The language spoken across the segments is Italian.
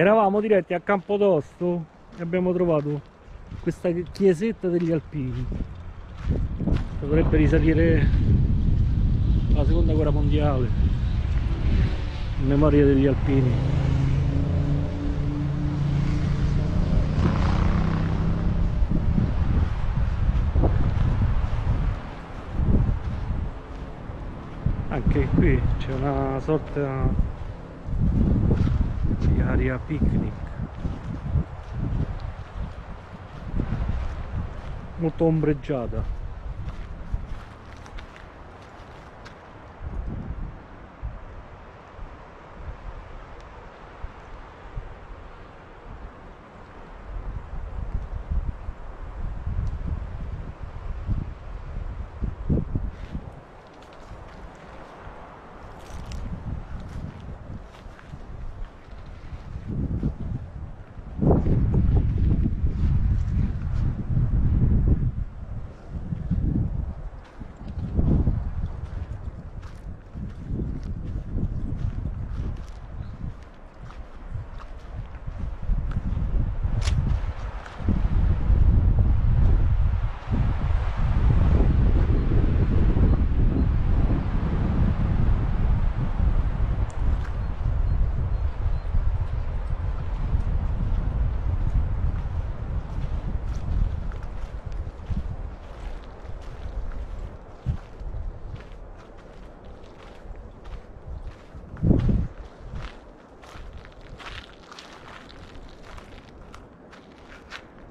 Eravamo diretti a Campodosto e abbiamo trovato questa chiesetta degli alpini. Dovrebbe risalire la seconda guerra mondiale in memoria degli alpini anche qui c'è una sorta di area picnic. Molto ombreggiata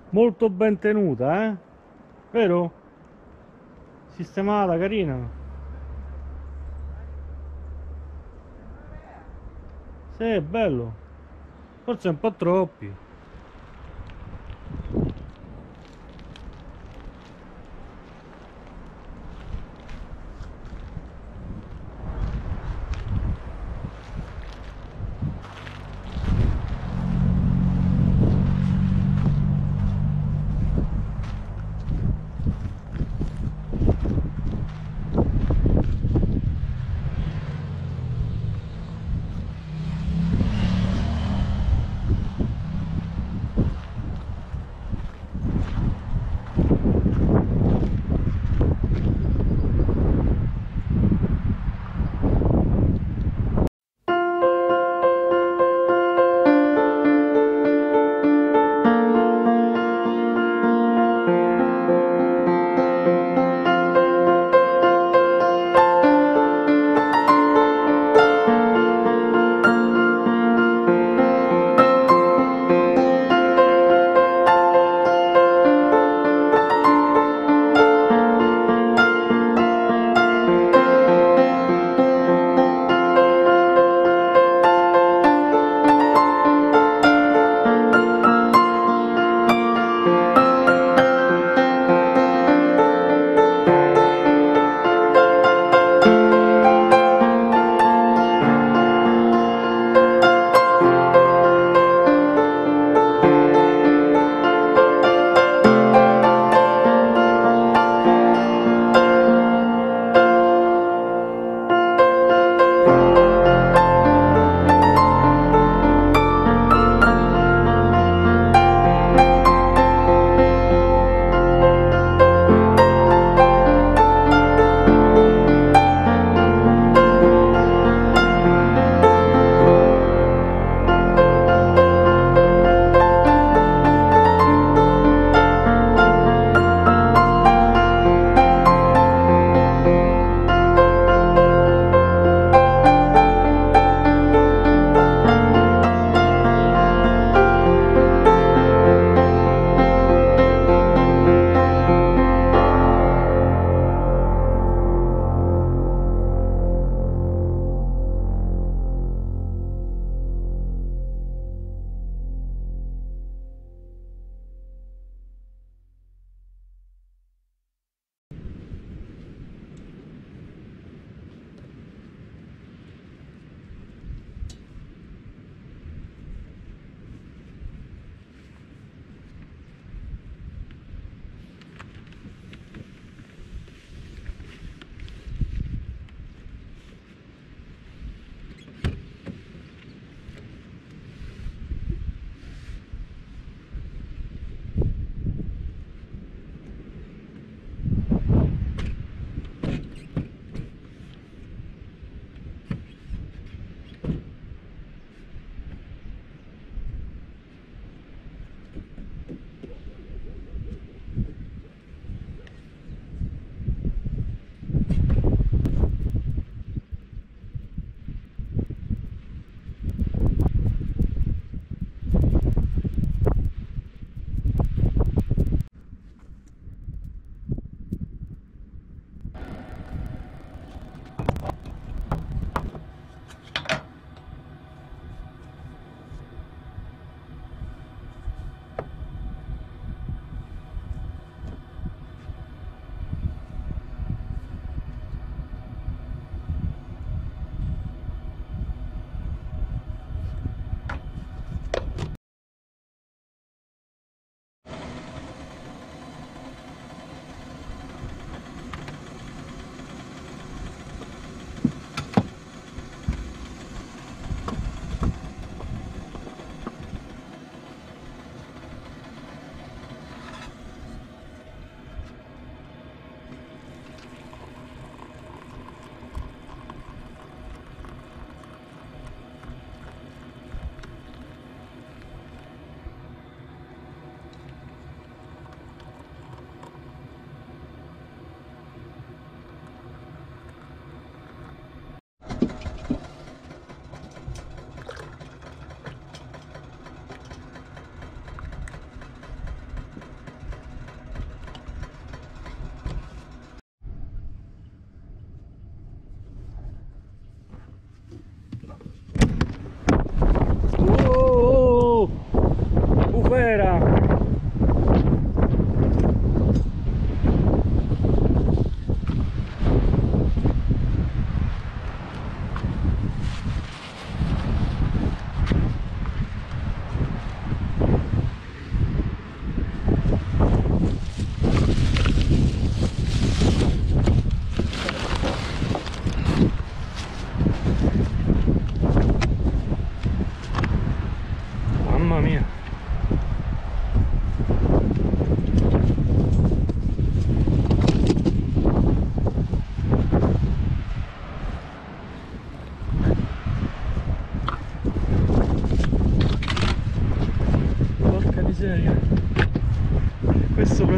molto ben tenuta eh? Vero? sistemata carina. Sì è bello. Forse un po' troppi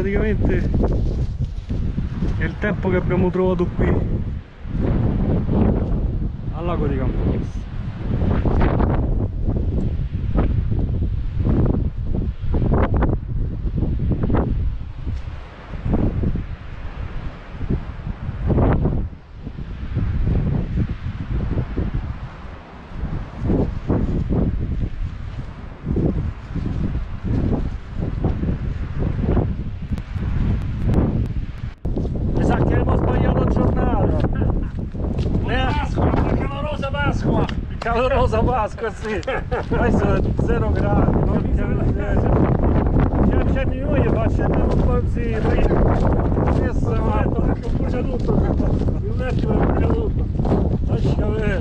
praticamente è il tempo che abbiamo trovato qui al lago di Campobasso Mi sa che abbiamo sbagliato giornata. Pasqua, una calorosa Pasqua! Calorosa Pasqua, sì. Questo è 0 gradi, non Ci accendi noi e faccio un po' sì, Adesso Ho ma detto che brucia tutto, in un attimo brucia tutto. lascia vedere.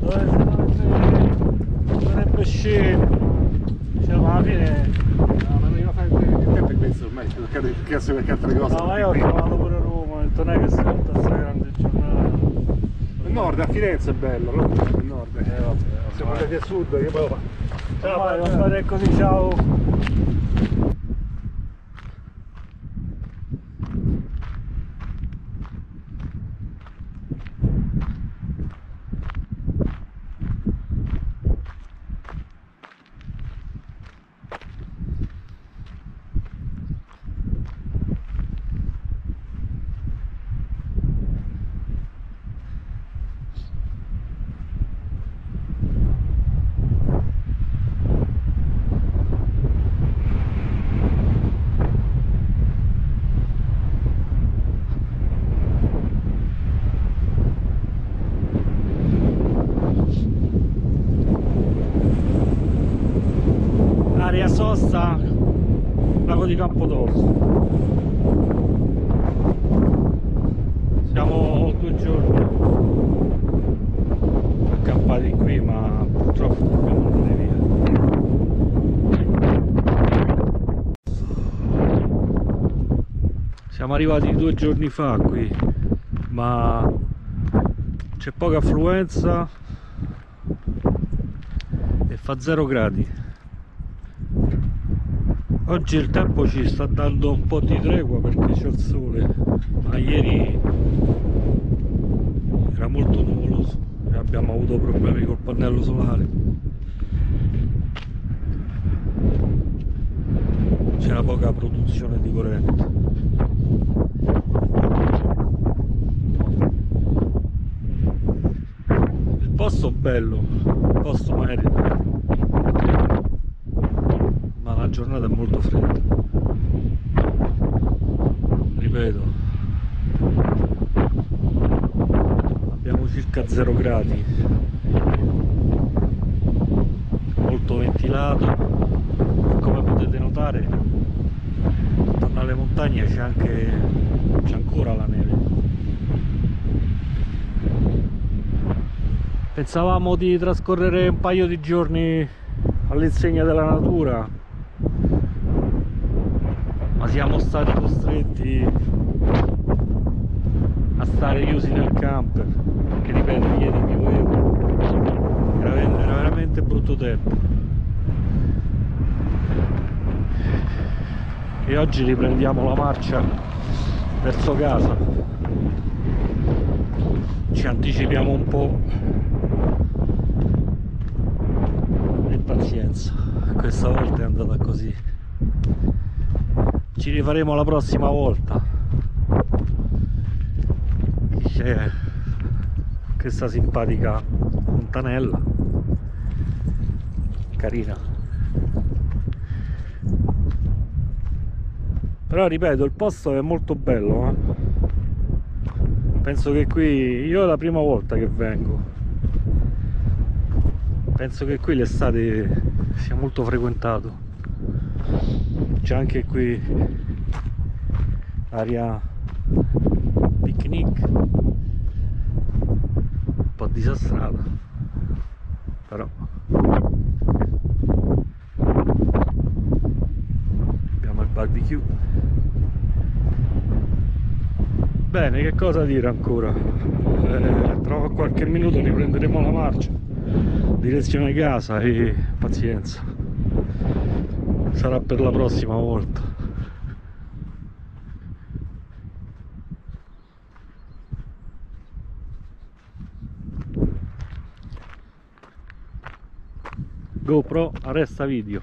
Dove sarebbe scemo. Cioè, ma alla fine. No, ma non io fare il tempo è questo ormai, perché cazzo perché altre cose. No, ma io ho trovato pure Roma, ho detto non è che si tutta questa grande giornata. Il nord, a Firenze è bello, no? Il nord. Eh, vabbè, Siamo andati a sud, che poi va. Ciao, va bene così, ciao. Sosta, lago di Campotosto. Siamo due giorni accampati qui, ma purtroppo dobbiamo andare via. Siamo arrivati due giorni fa qui, ma c'è poca affluenza e fa 0 gradi. Oggi il tempo ci sta dando un po' di tregua perché c'è il sole, ma ieri era molto nuvoloso e abbiamo avuto problemi col pannello solare. C'era poca produzione di corrente. Il posto è bello, il posto merita giornata molto fredda. Ripeto. Abbiamo circa 0 gradi. Molto ventilato. Come potete notare attorno alle montagne c'è anche c'è ancora la neve. Pensavamo di trascorrere un paio di giorni all'insegna della natura ma siamo stati costretti a stare chiusi nel camper perché ripeto ieri piovevo era, era veramente brutto tempo. E oggi riprendiamo la marcia verso casa. Ci anticipiamo un po' e pazienza questa volta è andata così ci rifaremo la prossima volta. C'è questa simpatica fontanella. Carina. Però ripeto il posto è molto bello eh. penso che qui io è la prima volta che vengo. Penso che qui l'estate sia molto frequentato c'è anche qui aria picnic. Un po' disastrata però abbiamo il barbecue. Bene che cosa dire ancora? Eh, tra qualche minuto riprenderemo la marcia. Direzione casa e pazienza sarà per la prossima volta. GoPro arresta video